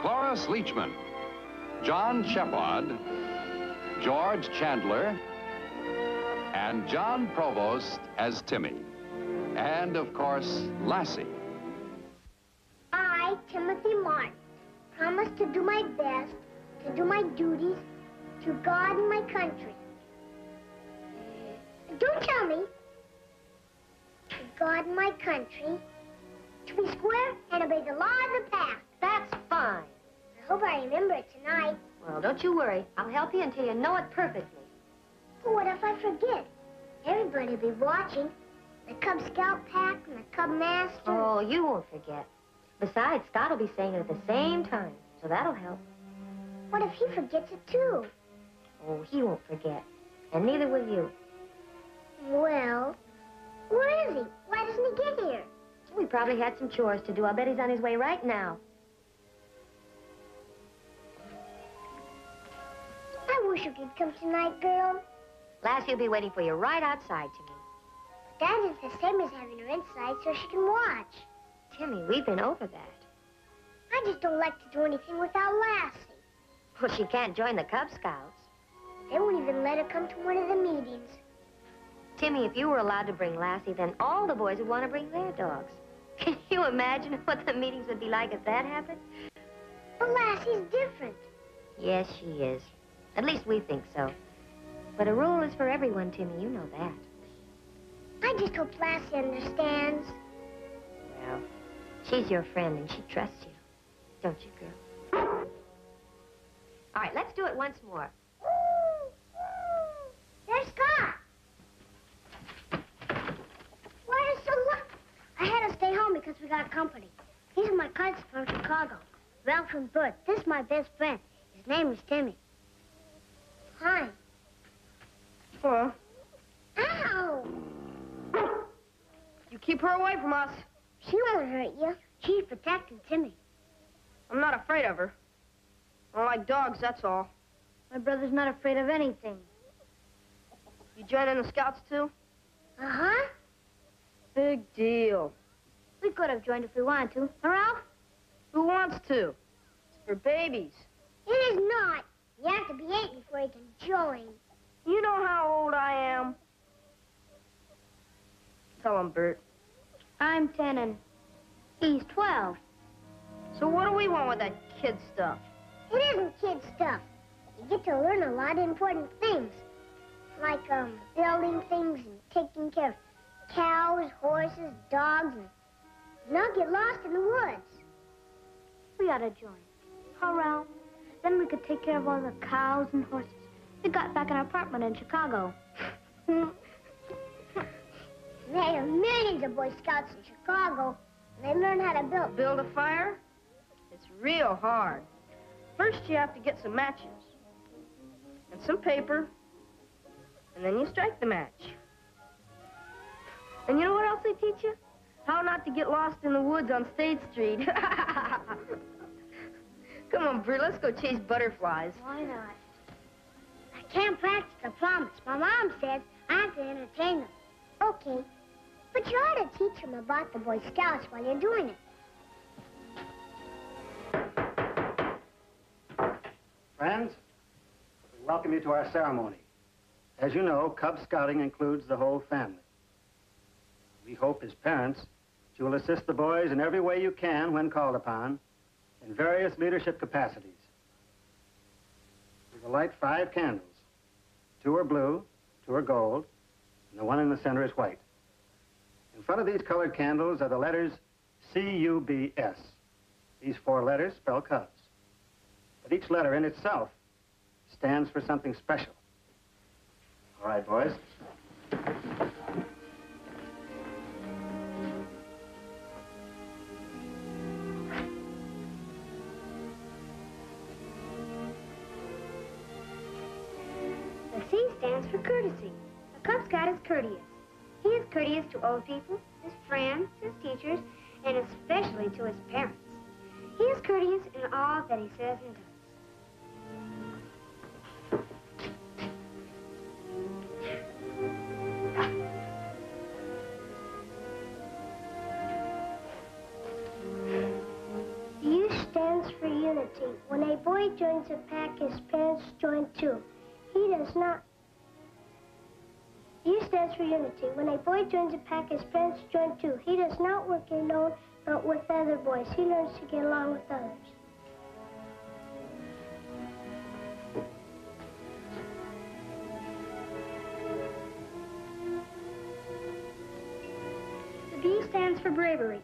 Cloris Leachman, Jon Shepodd, George Chandler, and Jon Provost as Timmy. And, of course, Lassie. I, Timothy Martin, promise to do my best, to do my duties, to God and my country. Don't tell me. To God and my country, to be square and obey the law of the path. That's fine. I hope I remember it tonight. Well, don't you worry. I'll help you until you know it perfectly. But what if I forget? Everybody will be watching. The Cub Scout pack and the Cub Master. Oh, you won't forget. Besides, Scott will be saying it at the same time, so that'll help. What if he forgets it too? Oh, he won't forget. And neither will you. Well, where is he? Why doesn't he get here? We probably had some chores to do. I'll bet he's on his way right now. I wish you could come tonight, girl. Lassie will be waiting for you right outside, Timmy. That is the same as having her inside so she can watch. Timmy, we've been over that. I just don't like to do anything without Lassie. Well, she can't join the Cub Scouts. They won't even let her come to one of the meetings. Timmy, if you were allowed to bring Lassie, then all the boys would want to bring their dogs. Can you imagine what the meetings would be like if that happened? But Lassie's different. Yes, she is. At least we think so. But a rule is for everyone, Timmy. You know that. I just hope Lassie understands. Well, she's your friend and she trusts you. Don't you, girl? All right, let's do it once more. There's Scott. Why is so long? I had to stay home because we got company. These are my cousins from Chicago. Ralph and Bert. This is my best friend. His name is Timmy. Hi. Huh? Ow! You keep her away from us. She won't hurt you. She's protecting Timmy. I'm not afraid of her. I don't like dogs, that's all. My brother's not afraid of anything. You joining the scouts, too? Uh-huh. Big deal. We could have joined if we wanted to. Huh, Ralph? Who wants to? It's for babies. It is not. You have to be eight before you can join. You know how old I am. Tell him, Bert. I'm ten and he's twelve. So what do we want with that kid stuff? It isn't kid stuff. You get to learn a lot of important things. Like, um, building things and taking care of cows, horses, dogs, and not get lost in the woods. We ought to join. How, Ralph? Then we could take care of all the cows and horses we got back in our apartment in Chicago. there are millions of Boy Scouts in Chicago, they learn how to build. Build a fire? It's real hard. First, you have to get some matches and some paper, and then you strike the match. And you know what else they teach you? How not to get lost in the woods on State Street. Come on, Bert, let's go chase butterflies. Why not? I can't practice, I promise. My mom says I have to entertain them. Okay. But you ought to teach them about the Boy Scouts while you're doing it. Friends, we welcome you to our ceremony. As you know, Cub Scouting includes the whole family. We hope as parents that you will assist the boys in every way you can when called upon in various leadership capacities. We will light five candles. Two are blue, two are gold, and the one in the center is white. In front of these colored candles are the letters C-U-B-S. These four letters spell Cubs. But each letter in itself stands for something special. All right, boys. Courteous. He is courteous to old people, his friends, his teachers, and especially to his parents. He is courteous in all that he says and does. For unity. When a boy joins a pack, his parents join too. He does not. For unity. When a boy joins a pack, his parents join too. He does not work alone, but with other boys. He learns to get along with others. The B stands for bravery.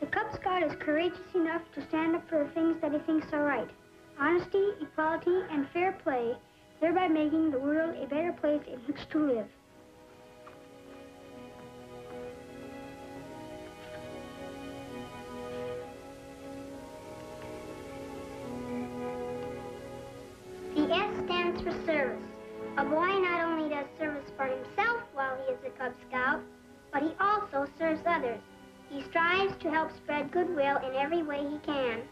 The Cub Scout is courageous enough to stand up for the things that he thinks are right. Honesty, equality, and fair play, thereby making the world a better place in which to live. A boy not only does service for himself while he is a Cub Scout, but he also serves others. He strives to help spread goodwill in every way he can.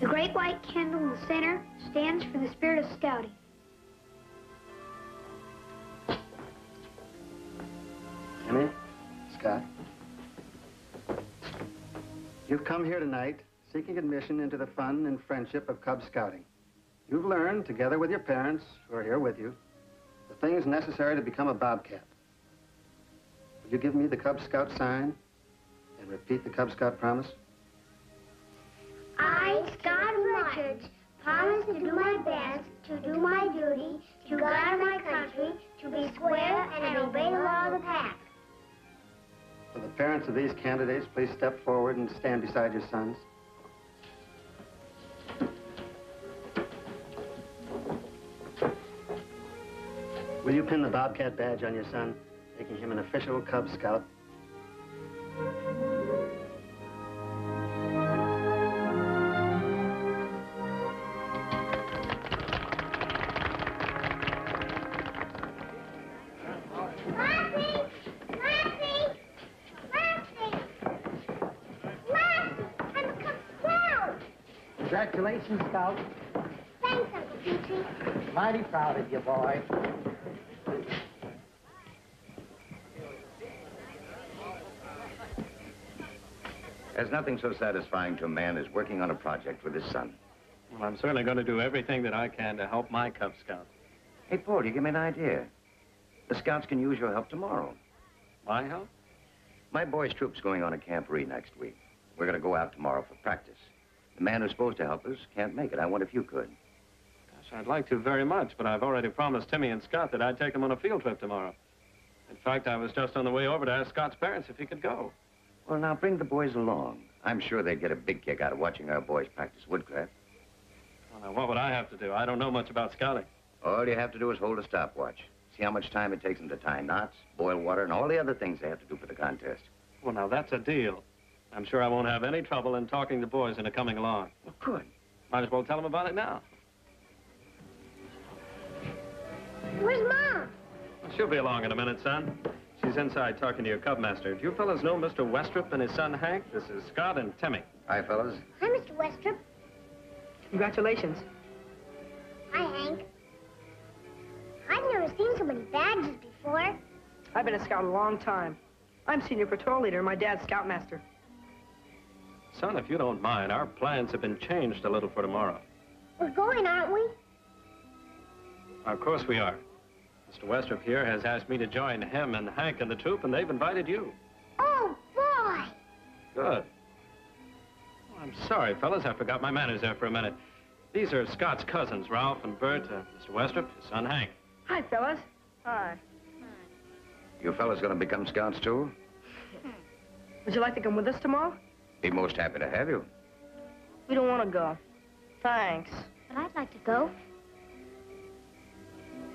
The great white candle in the center stands for the spirit of scouting. Scott. You've come here tonight seeking admission into the fun and friendship of Cub Scouting. You've learned, together with your parents, who are here with you, the things necessary to become a Bobcat. Will you give me the Cub Scout sign and repeat the Cub Scout promise? I, Scott Richards, promise to do my best, to do my duty, to guard my country, to be square and obey the law of the pack. Will the parents of these candidates please step forward and stand beside your sons? Will you pin the Bobcat badge on your son, making him an official Cub Scout? Congratulations, Scout. Thanks, Uncle Petrie. Mighty proud of you, boy. There's nothing so satisfying to a man as working on a project with his son. Well, I'm certainly going to do everything that I can to help my Cub Scout. Hey, Paul, you give me an idea. The scouts can use your help tomorrow. My help? My boy's troop's going on a camporee next week. We're going to go out tomorrow for practice. The man who's supposed to help us can't make it. I wonder if you could. Gosh, I'd like to very much, but I've already promised Timmy and Scott that I'd take them on a field trip tomorrow. In fact, I was just on the way over to ask Scott's parents if he could go. Well, now bring the boys along. I'm sure they'd get a big kick out of watching our boys practice woodcraft. Well, now, what would I have to do? I don't know much about scouting. All you have to do is hold a stopwatch. See how much time it takes them to tie knots, boil water, and all the other things they have to do for the contest. Well, now, that's a deal. I'm sure I won't have any trouble in talking the boys into coming along. Well, good. Might as well tell them about it now. Where's Mom? Well, she'll be along in a minute, son. She's inside talking to your cub master. Do you fellas know Mr. Westrup and his son Hank? This is Scott and Timmy. Hi, fellas. Hi, Mr. Westrup. Congratulations. Hi, Hank. I've never seen so many badges before. I've been a scout a long time. I'm senior patrol leader and my dad's scoutmaster. Son, if you don't mind, our plans have been changed a little for tomorrow. We're going, aren't we? Of course we are. Mr. Westrup here has asked me to join him and Hank and the troop, and they've invited you. Oh, boy! Good. Oh, I'm sorry, fellas. I forgot my manners there for a minute. These are Scott's cousins, Ralph and Bert, uh, Mr. Westrup, his son Hank. Hi, fellas. Hi. You fellas gonna become scouts, too? Would you like to come with us tomorrow? Be most happy to have you. We don't want to go. Thanks. But I'd like to go.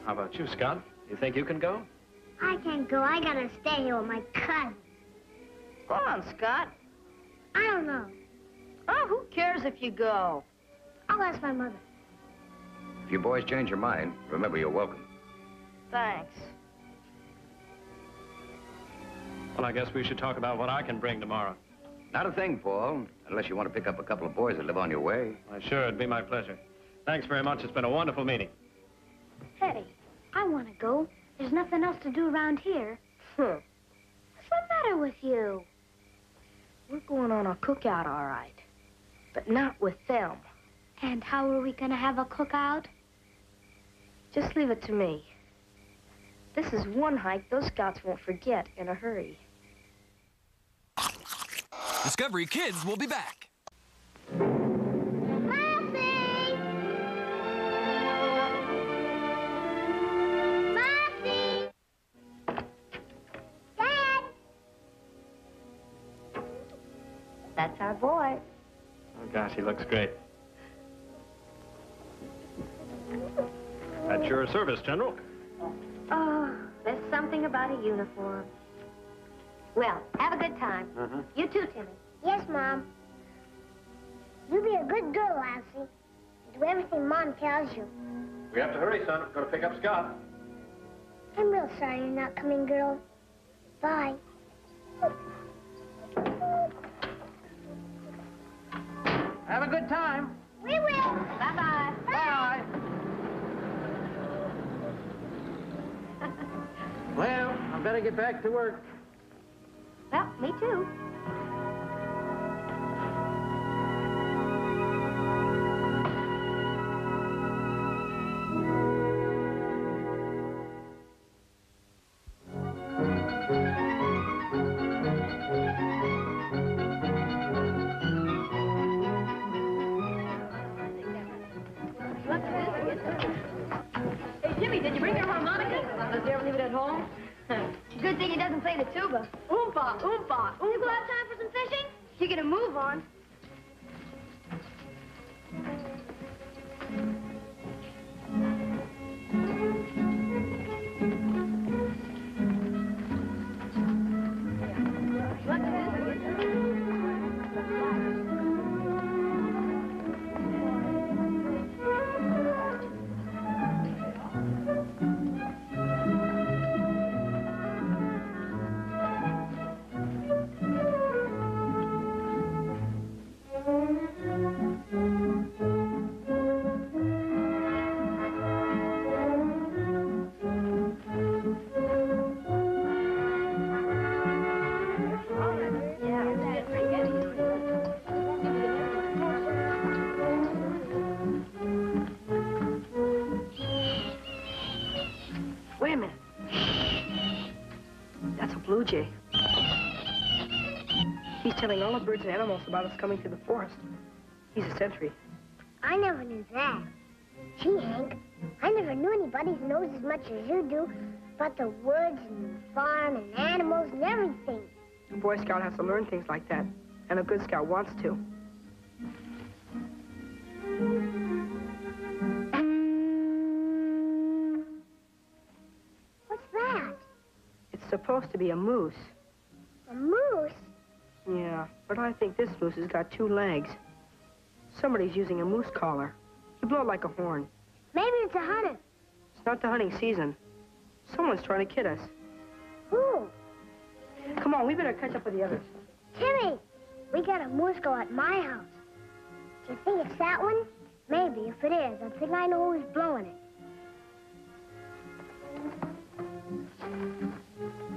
How about you, Scott? You think you can go? I can't go. I gotta stay here with my cousin. Go on, Scott. I don't know. Oh, who cares if you go? I'll ask my mother. If you boys change your mind, remember you're welcome. Thanks. Well, I guess we should talk about what I can bring tomorrow. Not a thing, Paul, unless you want to pick up a couple of boys that live on your way. Why, sure, it'd be my pleasure. Thanks very much. It's been a wonderful meeting. Hey, I want to go. There's nothing else to do around here. Huh. What's the matter with you? We're going on a cookout, all right. But not with them. And how are we going to have a cookout? Just leave it to me. This is one hike those scouts won't forget in a hurry. Discovery Kids will be back. Marcy! Marcy! Dad! That's our boy. Oh, gosh, he looks great. At your service, General. Oh, there's something about a uniform. Well, have a good time. Uh-huh. You too, Timmy. Yes, Mom. You be a good girl, Lassie. Do everything Mom tells you. We have to hurry, son. I'm going to pick up Scott. I'm real sorry you're not coming, girl. Bye. Have a good time. We will. Bye-bye. Bye. well, I better get back to work. Well, me too. Hey, Jimmy, did you bring your harmonica? Does he ever leave it at home? Good thing he doesn't play the tuba. Oompa, oompa, oompa. You go have time for some fishing? You get a move on. That's blue jay. He's telling all the birds and animals about us coming through the forest. He's a sentry. I never knew that. Gee, Hank, I never knew anybody who knows as much as you do about the woods and the farm and animals and everything. A Boy Scout has to learn things like that, and a good Scout wants to. To be a moose. A moose? Yeah, but I think this moose has got two legs. Somebody's using a moose collar. You blow it like a horn. Maybe it's a hunter. It's not the hunting season. Someone's trying to kid us. Who? Come on, we better catch up with the others. Timmy, we got a moose go at my house. Do you think it's that one? Maybe. If it is, I think I know who's blowing it.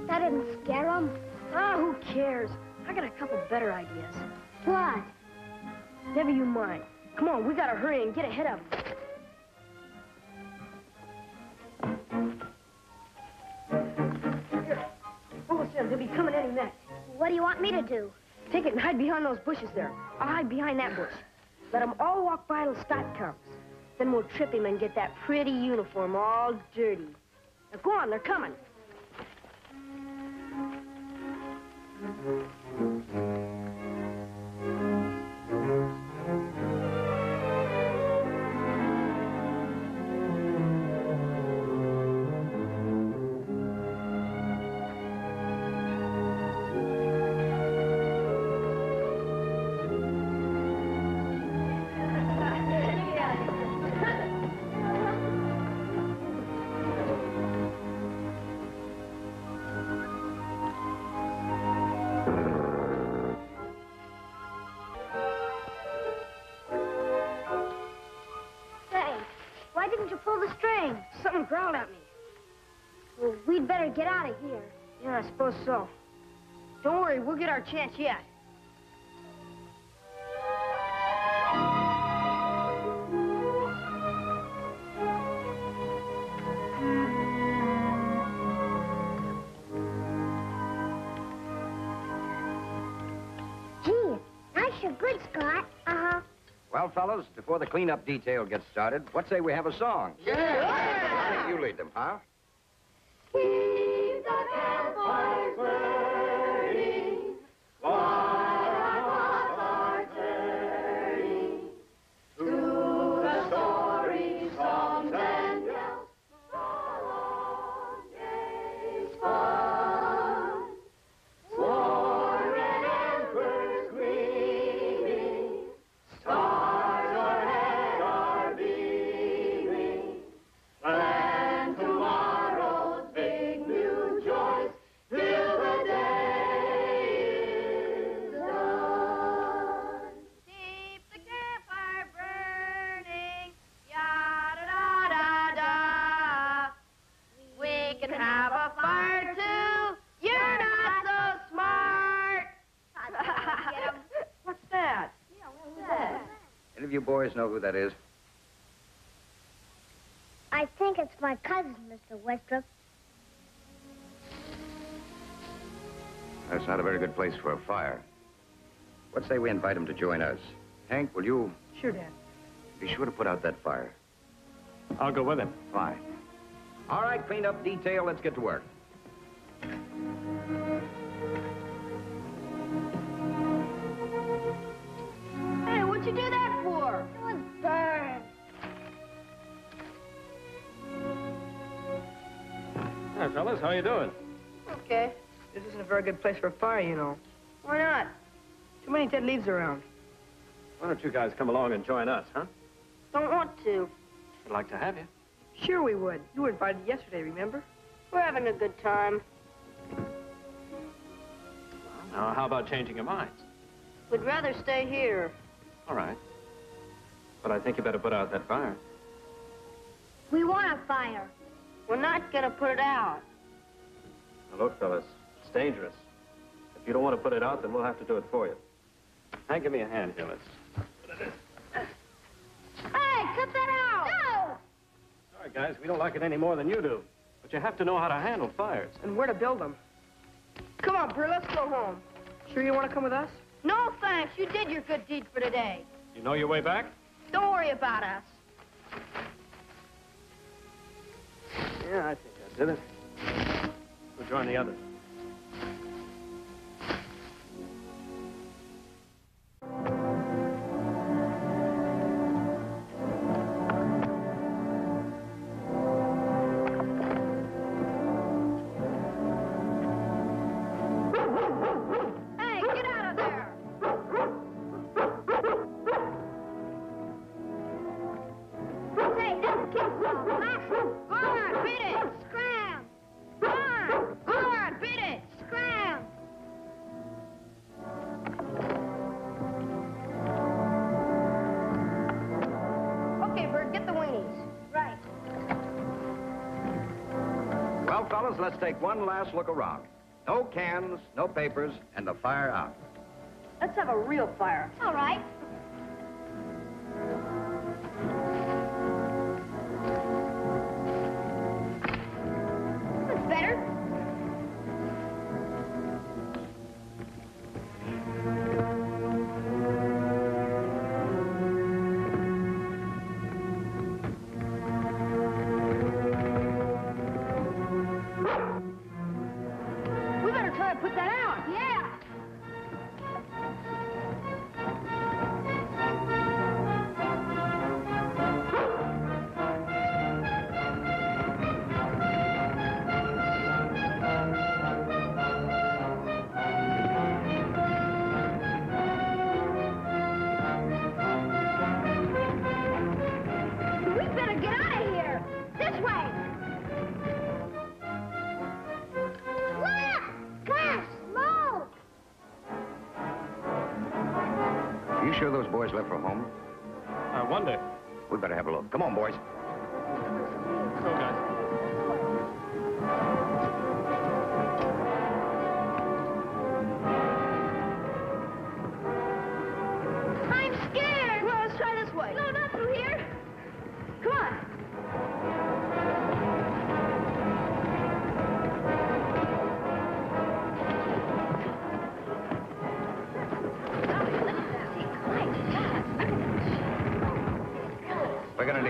That didn't scare him. Ah, who cares? I got a couple better ideas. What? Never you mind. Come on, we gotta hurry and get ahead of them. Oh, they'll be coming any minute. What do you want me to do? Take it and hide behind those bushes there. I'll hide behind that bush. Let them all walk by till Scott comes. Then we'll trip him and get that pretty uniform all dirty. Now, go on, they're coming. String? Something growled at me. Well, we'd better get out of here. Yeah, I suppose so. Don't worry, we'll get our chance yet. Gee, nice you're good, Scott. Uh-huh. Well, fellas, before the cleanup detail gets started, what say we have a song? Yeah! You lead them, huh? I think it's my cousin, Mr. Westbrook. That's not a very good place for a fire. What say we invite him to join us? Hank, will you Sure, Dad. be sure to put out that fire? I'll go with him. Fine. All right, cleanup detail, let's get to work. Hey, what'd you do that for? It was burned. Fellas. How you doing? Okay. This isn't a very good place for a fire, you know. Why not? Too many dead leaves around. Why don't you guys come along and join us, huh? Don't want to. I'd like to have you. Sure we would. You were invited yesterday, remember? We're having a good time. Now, how about changing your minds? We'd rather stay here. All right. But I think you better put out that fire. We want a fire. We're not gonna put it out. Now, look, fellas, it's dangerous. If you don't want to put it out, then we'll have to do it for you. Hank, give me a hand here. Let's... Hey, cut that out! No! Sorry, guys, we don't like it any more than you do. But you have to know how to handle fires. And where to build them. Come on, Bert, let's go home. Sure you want to come with us? No, thanks. You did your good deed for today. You know your way back? Don't worry about us. Yeah, I think I did it. We'll join the others. Hey, get out of there. Say, that's. Last one. Go on, fellas, let's take one last look around. No cans, no papers, and the fire out. Let's have a real fire. All right. Boys left for home? I wonder. We better have a look. Come on, boys.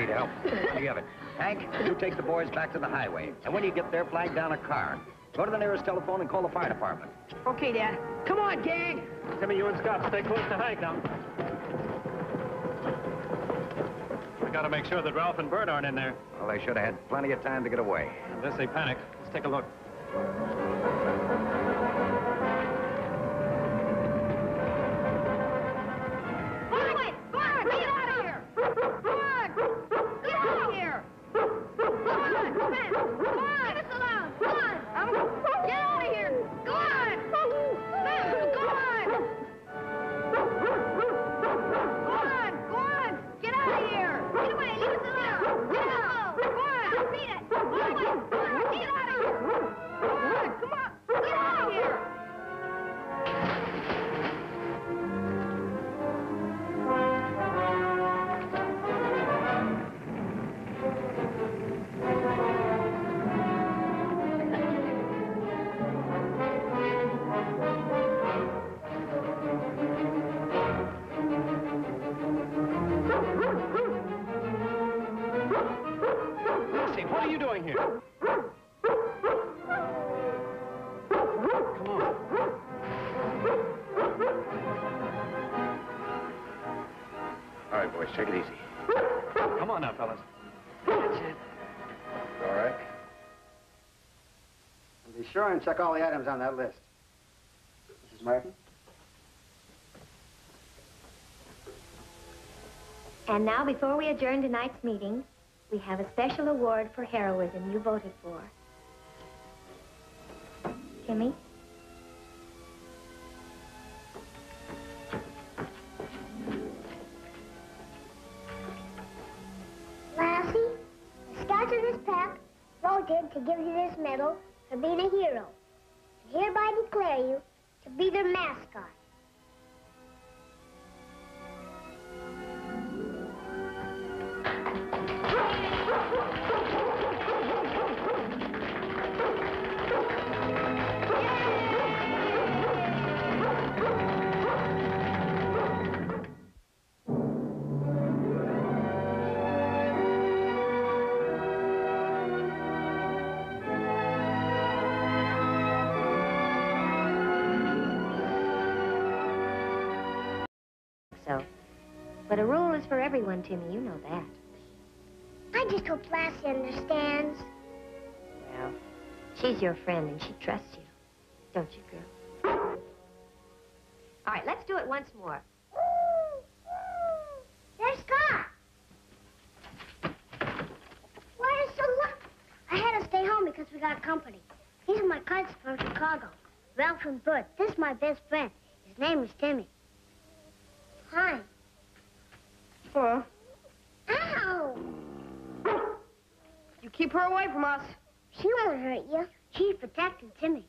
Help. Plenty of it. Hank, you take the boys back to the highway. And when you get there, flag down a car. Go to the nearest telephone and call the fire department. Okay, Dad. Come on, gang. Timmy, you and Scott stay close to Hank now. We gotta make sure that Ralph and Bert aren't in there. Well, they should have had plenty of time to get away. Unless they panic. Let's take a look. Sure and check all the items on that list. Mrs. Martin? And now, before we adjourn tonight's meeting, we have a special award for heroism you voted for. Timmy? Lassie, the scouts of this pack voted to give you this medal for being a hero. And hereby declare you to be their mascot. For everyone, Timmy. You know that. I just hope Lassie understands. Well, she's your friend and she trusts you. Don't you, girl? All right, let's do it once more. There's Scott. Why is so lo- I had to stay home because we got company. These are my cousins from Chicago. Ralph and Bert. This is my best friend. His name is Timmy. Hi. Ow! you keep her away from us. She won't hurt you. She's protecting Timmy.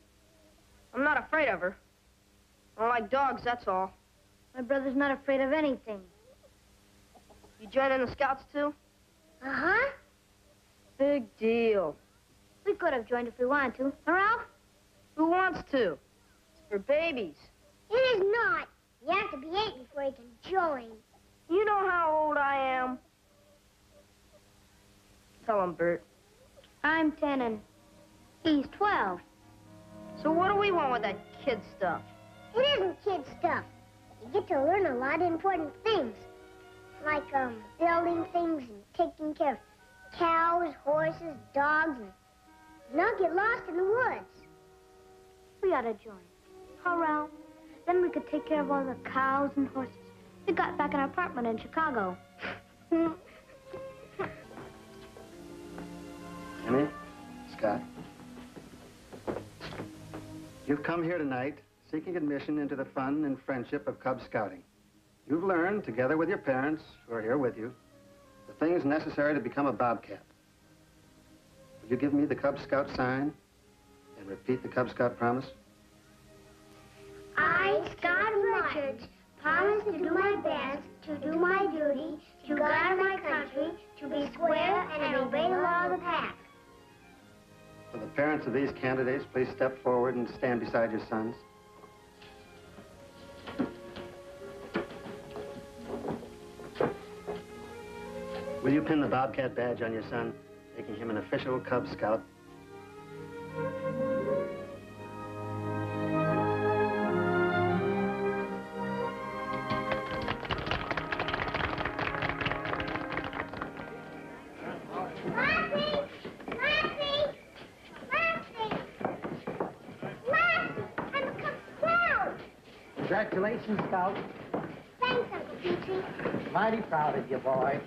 I'm not afraid of her. I don't like dogs, that's all. My brother's not afraid of anything. You joining the scouts, too? Uh-huh. Big deal. We could have joined if we wanted to. Huh, Ralph? Who wants to? It's for babies. It is not. You have to be eight before you can join. You know how old I am. Tell him, Bert. I'm ten and he's twelve. So what do we want with that kid stuff? It isn't kid stuff. You get to learn a lot of important things. Like, um, building things and taking care of cows, horses, dogs, and not get lost in the woods. We ought to join. Huh, Ralph? Then we could take care of all the cows and horses. We got back an apartment in Chicago. Jimmy? Scott? You've come here tonight seeking admission into the fun and friendship of Cub Scouting. You've learned, together with your parents, who are here with you, the things necessary to become a Bobcat. Will you give me the Cub Scout sign and repeat the Cub Scout promise? I, Scott Richards, promise to do my best, to do my duty, to guard my country, to be square and obey the law of the pack. Will the parents of these candidates please step forward and stand beside your sons? Will you pin the Bobcat badge on your son, making him an official Cub Scout? Congratulations, Scout. Thanks, Uncle Petrie. Mighty proud of you, boy.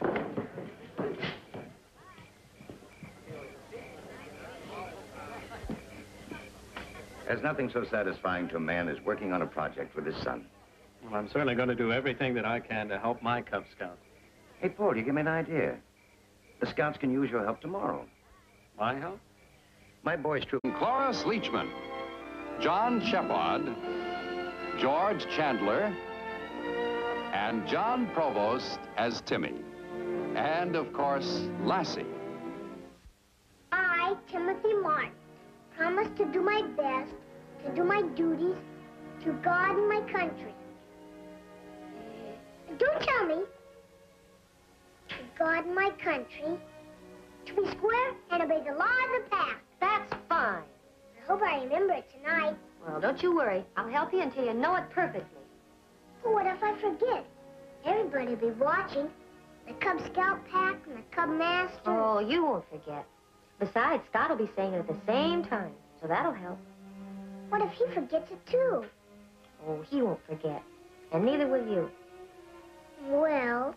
There's nothing so satisfying to a man as working on a project with his son. Well, I'm certainly going to do everything that I can to help my Cub Scouts. Hey, Paul, you give me an idea. The Scouts can use your help tomorrow. My help? My boys' troop. Cloris Leachman, Jon Shepodd, George Chandler, and Jon Provost as Timmy. And, of course, Lassie. I, Timothy Martin, promise to do my best, to do my duties, to God and my country. Don't tell me. To God and my country, to be square and obey the law of the path. That's fine. I hope I remember it tonight. Well, don't you worry. I'll help you until you know it perfectly. But what if I forget? Everybody will be watching. The Cub Scout pack and the Cub Master. Oh, you won't forget. Besides, Scott will be saying it at the same time, so that'll help. What if he forgets it too? Oh, he won't forget. And neither will you. Well,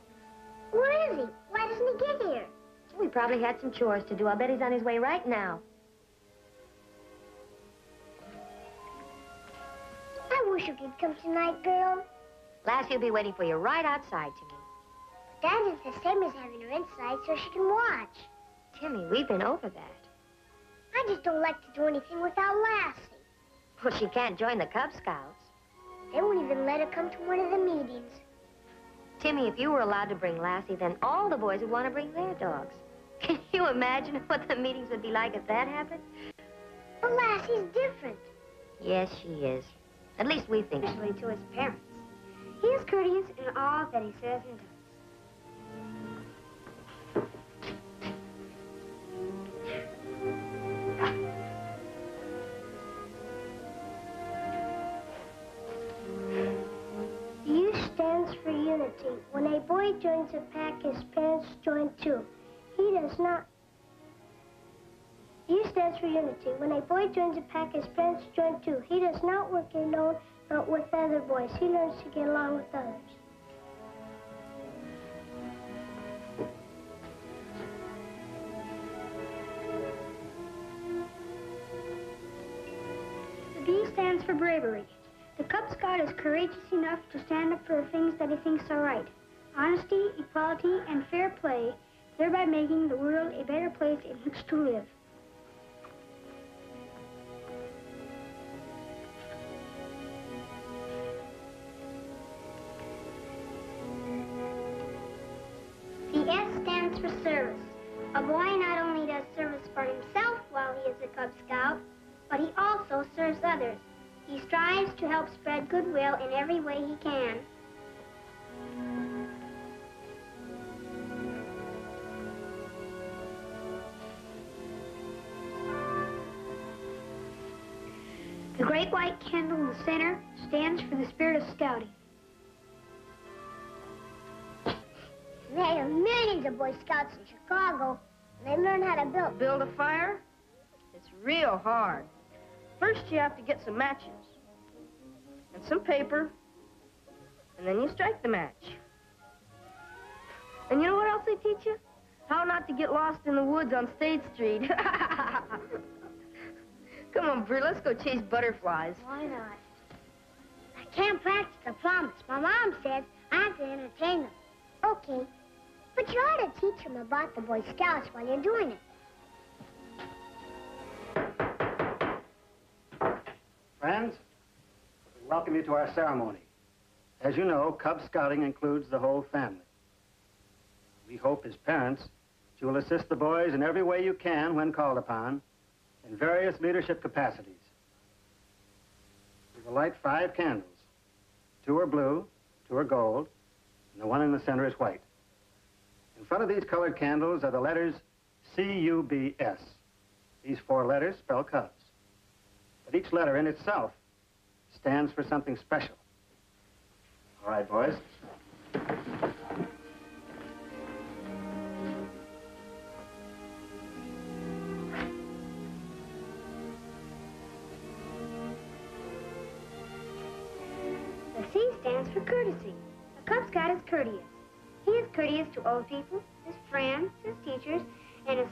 where is he? Why doesn't he get here? We probably had some chores to do. I'll bet he's on his way right now. Wish you could come tonight, girl. Lassie will be waiting for you right outside, Timmy. That is the same as having her inside so she can watch. Timmy, we've been over that. I just don't like to do anything without Lassie. Well, she can't join the Cub Scouts. They won't even let her come to one of the meetings. Timmy, if you were allowed to bring Lassie, then all the boys would want to bring their dogs. Can you imagine what the meetings would be like if that happened? But Lassie's different. Yes, she is. At least we think so. Especially to his parents. He is courteous in all that he says and does. U stands for unity. When a boy joins a pack, his parents join too. He does not. Stands for unity. When a boy joins a pack, his friends join too. He does not work alone, but with other boys. He learns to get along with others. The B stands for bravery. The Cub Scout is courageous enough to stand up for the things that he thinks are right. Honesty, equality, and fair play, thereby making the world a better place in which to live. Serves others. He strives to help spread goodwill in every way he can. The great white candle in the center stands for the spirit of scouting. There are millions of Boy Scouts in Chicago. They learn how to build. Build a fire? It's real hard. First, you have to get some matches and some paper, and then you strike the match. And you know what else they teach you? How not to get lost in the woods on State Street. Come on, Bert, let's go chase butterflies. Why not? I can't practice, I promise. My mom says I have to entertain them. Okay. But you ought to teach them about the Boy Scouts while you're doing it. Welcome you to our ceremony. As you know, Cub Scouting includes the whole family. We hope, as parents, that you will assist the boys in every way you can when called upon in various leadership capacities. We will light five candles. Two are blue, two are gold, and the one in the center is white. In front of these colored candles are the letters C-U-B-S. These four letters spell Cubs. But each letter in itself stands for something special. All right, boys. The C stands for courtesy. A Cub Scout is courteous. He is courteous to old people, his friends, his teachers, and is